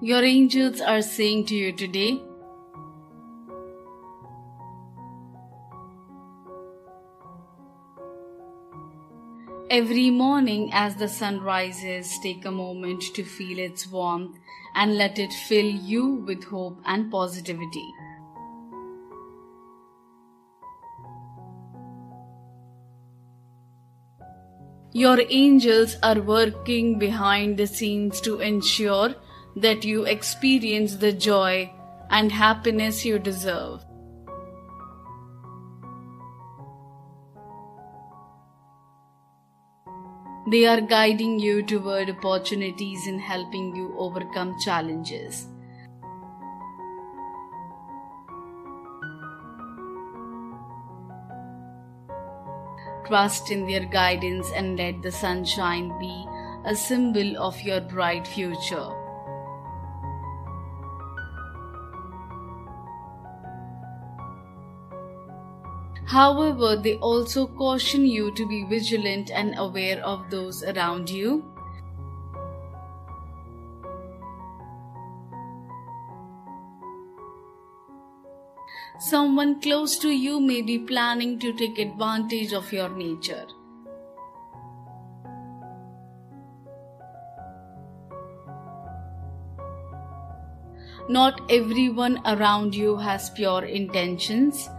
Your angels are saying to you today, Every morning as the sun rises, take a moment to feel its warmth and let it fill you with hope and positivity. Your angels are working behind the scenes to ensure that you experience the joy and happiness you deserve. They are guiding you toward opportunities and helping you overcome challenges. Trust in their guidance and let the sunshine be a symbol of your bright future. However, they also caution you to be vigilant and aware of those around you. Someone close to you may be planning to take advantage of your nature. Not everyone around you has pure intentions.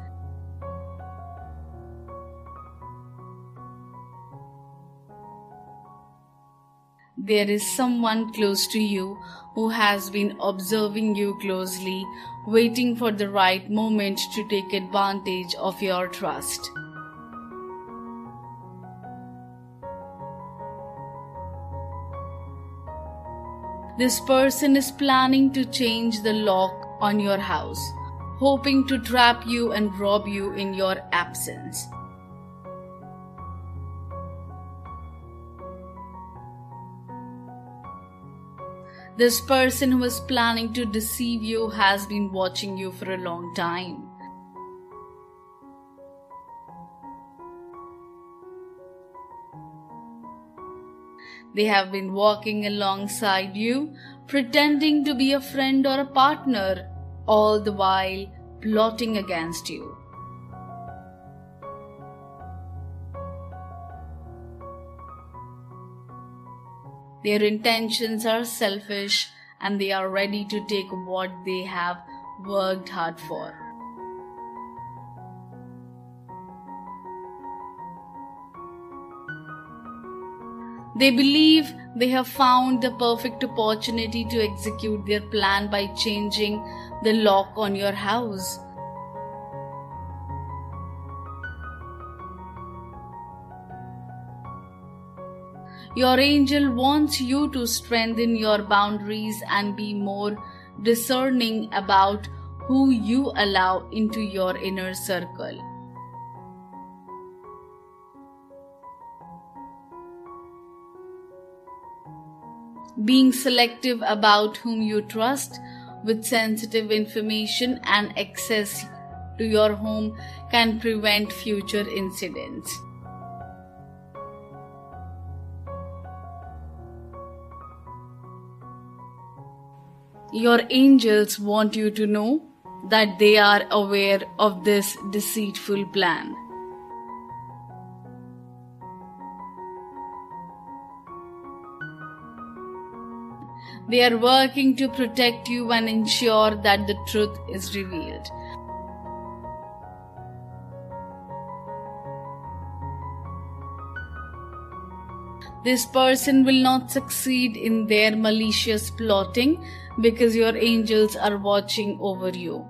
There is someone close to you who has been observing you closely, waiting for the right moment to take advantage of your trust. This person is planning to change the lock on your house, hoping to trap you and rob you in your absence. This person who is planning to deceive you has been watching you for a long time. They have been walking alongside you, pretending to be a friend or a partner, all the while plotting against you. Their intentions are selfish and they are ready to take what they have worked hard for. They believe they have found the perfect opportunity to execute their plan by changing the lock on your house. Your angel wants you to strengthen your boundaries and be more discerning about who you allow into your inner circle. Being selective about whom you trust with sensitive information and access to your home can prevent future incidents. Your angels want you to know that they are aware of this deceitful plan. They are working to protect you and ensure that the truth is revealed. This person will not succeed in their malicious plotting because your angels are watching over you.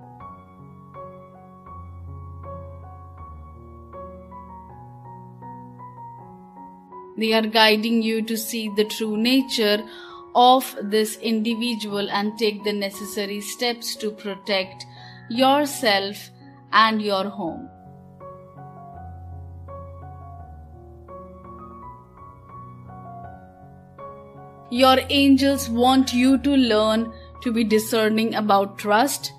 They are guiding you to see the true nature of this individual and take the necessary steps to protect yourself and your home. Your angels want you to learn to be discerning about trust.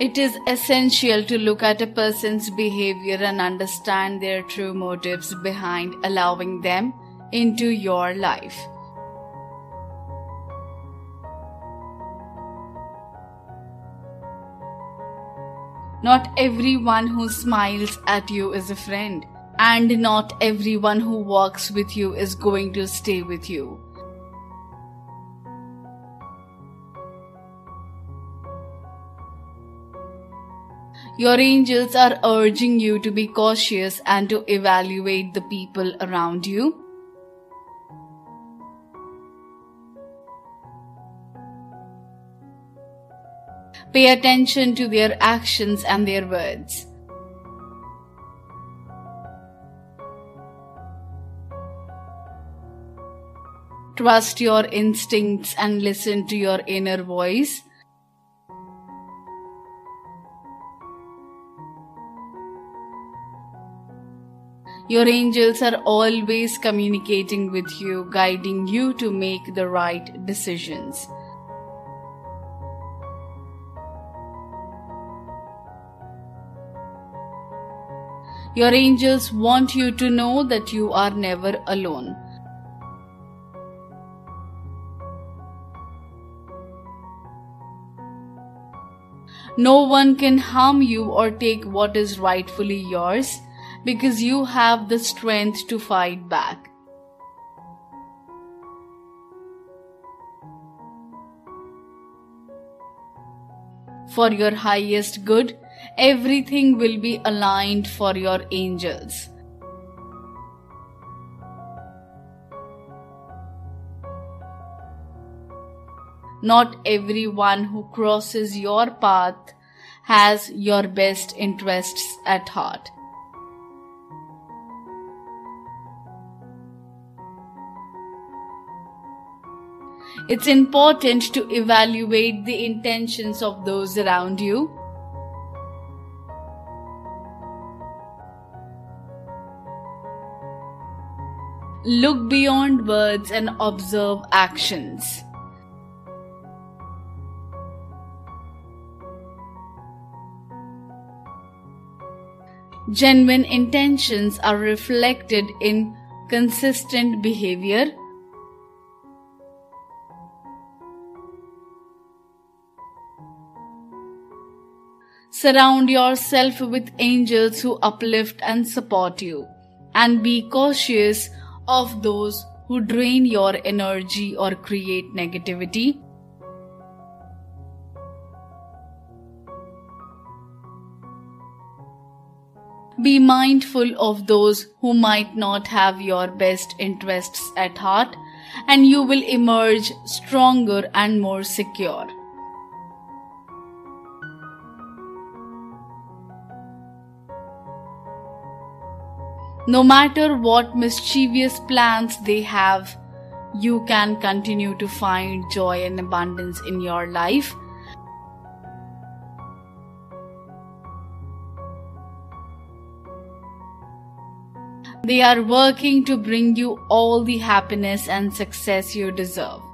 It is essential to look at a person's behavior and understand their true motives behind allowing them into your life. Not everyone who smiles at you is a friend, and not everyone who walks with you is going to stay with you. Your angels are urging you to be cautious and to evaluate the people around you. Pay attention to their actions and their words. Trust your instincts and listen to your inner voice. Your angels are always communicating with you, guiding you to make the right decisions. Your angels want you to know that you are never alone. No one can harm you or take what is rightfully yours because you have the strength to fight back. For your highest good, everything will be aligned for your angels. Not everyone who crosses your path has your best interests at heart. It's important to evaluate the intentions of those around you. Look beyond words and observe actions. Genuine intentions are reflected in consistent behavior Surround yourself with angels who uplift and support you. And be cautious of those who drain your energy or create negativity. Be mindful of those who might not have your best interests at heart, and you will emerge stronger and more secure. No matter what mischievous plans they have, you can continue to find joy and abundance in your life. They are working to bring you all the happiness and success you deserve.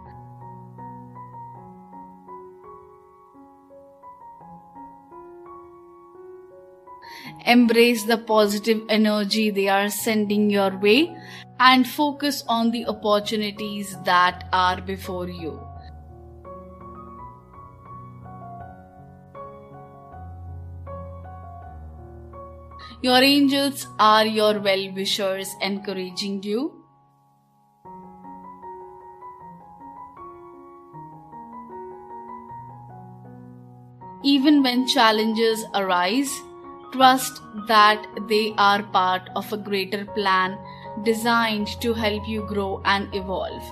Embrace the positive energy they are sending your way and focus on the opportunities that are before you. Your angels are your well wishers encouraging you. Even when challenges arise, Trust that they are part of a greater plan designed to help you grow and evolve.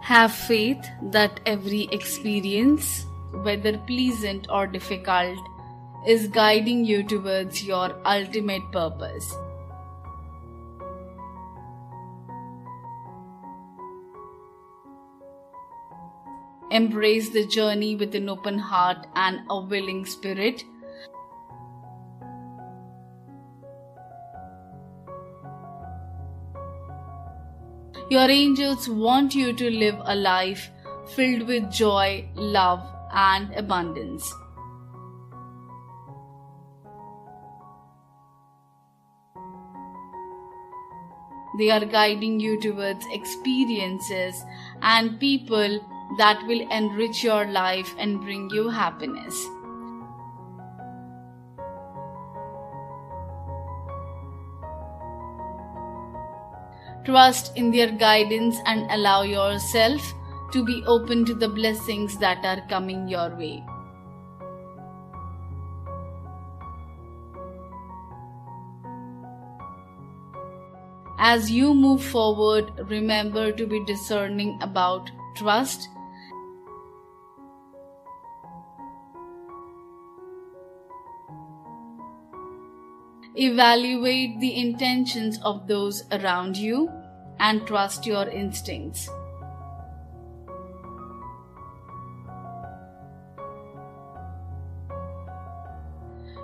Have faith that every experience, whether pleasant or difficult, is guiding you towards your ultimate purpose. Embrace the journey with an open heart and a willing spirit. Your angels want you to live a life filled with joy, love, and abundance. They are guiding you towards experiences and people that will enrich your life and bring you happiness. Trust in their guidance and allow yourself to be open to the blessings that are coming your way. As you move forward, remember to be discerning about trust Evaluate the intentions of those around you and trust your instincts.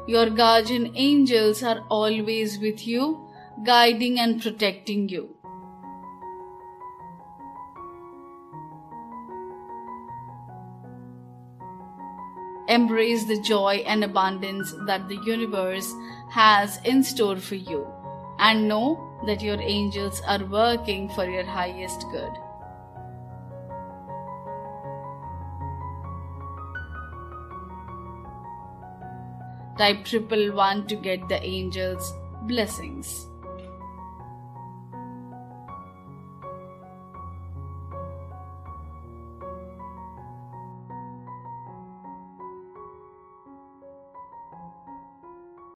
Your guardian angels are always with you, guiding and protecting you. Embrace the joy and abundance that the universe has in store for you and know that your angels are working for your highest good. Type triple one to get the angels' blessings.